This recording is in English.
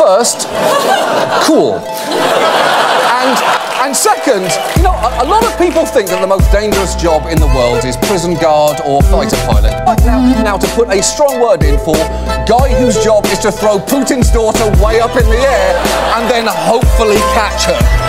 first, cool. And, and second, you know, a, a lot of people think that the most dangerous job in the world is prison guard or fighter pilot. Now, now to put a strong word in for guy whose job is to throw Putin's daughter way up in the air and then hopefully catch her.